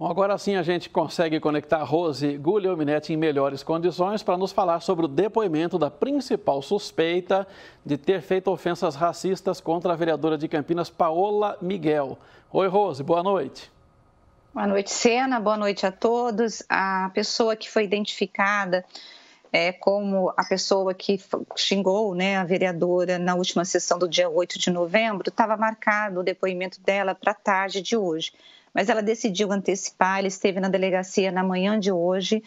Bom, agora sim a gente consegue conectar Rose Guglielminetti em melhores condições para nos falar sobre o depoimento da principal suspeita de ter feito ofensas racistas contra a vereadora de Campinas, Paola Miguel. Oi, Rose, boa noite. Boa noite, Sena. Boa noite a todos. A pessoa que foi identificada é, como a pessoa que xingou né, a vereadora na última sessão do dia 8 de novembro, estava marcado o depoimento dela para a tarde de hoje mas ela decidiu antecipar, ela esteve na delegacia na manhã de hoje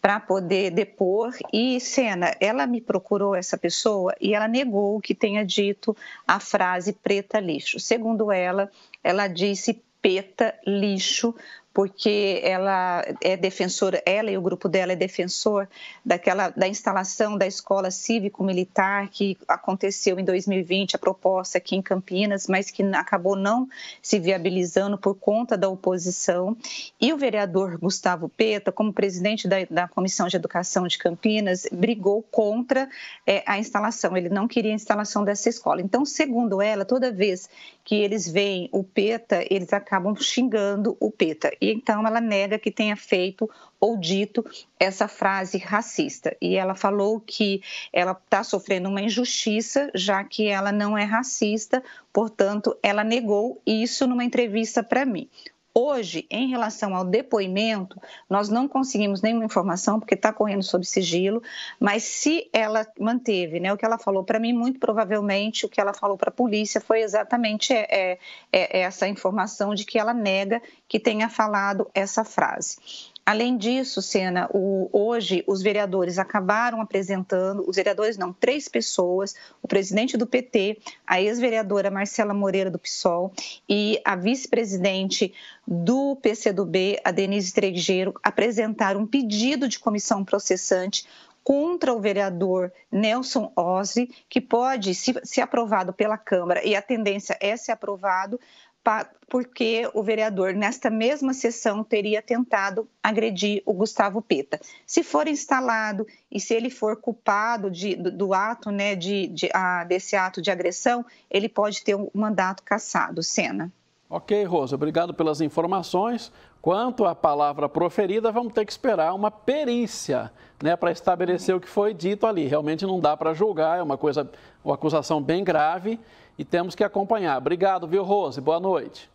para poder depor e Sena, ela me procurou essa pessoa e ela negou que tenha dito a frase preta lixo. Segundo ela, ela disse peta lixo porque ela é defensora, ela e o grupo dela é defensor daquela da instalação da escola cívico-militar que aconteceu em 2020, a proposta aqui em Campinas, mas que acabou não se viabilizando por conta da oposição. E o vereador Gustavo Peta, como presidente da, da Comissão de Educação de Campinas, brigou contra é, a instalação. Ele não queria a instalação dessa escola. Então, segundo ela, toda vez que eles veem o PETA, eles acabam xingando o PETA. Então ela nega que tenha feito ou dito essa frase racista. E ela falou que ela está sofrendo uma injustiça, já que ela não é racista, portanto, ela negou isso numa entrevista para mim. Hoje, em relação ao depoimento, nós não conseguimos nenhuma informação, porque está correndo sob sigilo, mas se ela manteve né, o que ela falou para mim, muito provavelmente o que ela falou para a polícia foi exatamente é, é, é essa informação de que ela nega que tenha falado essa frase. Além disso, Sena, o, hoje os vereadores acabaram apresentando, os vereadores não, três pessoas, o presidente do PT, a ex-vereadora Marcela Moreira do PSOL e a vice-presidente do PCdoB, a Denise Tregeiro, apresentaram um pedido de comissão processante contra o vereador Nelson Ozzi, que pode, se, se aprovado pela Câmara, e a tendência é ser aprovado, porque o vereador, nesta mesma sessão, teria tentado agredir o Gustavo Peta. Se for instalado e se ele for culpado de, do, do, ato, né, de, de a, desse ato de agressão, ele pode ter um mandato cassado. Sena. Ok, Rosa, obrigado pelas informações. Quanto à palavra proferida, vamos ter que esperar uma perícia né, para estabelecer o que foi dito ali. Realmente não dá para julgar, é uma coisa, uma acusação bem grave e temos que acompanhar. Obrigado, viu, Rose? Boa noite.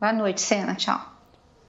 Boa noite, Sena. Tchau.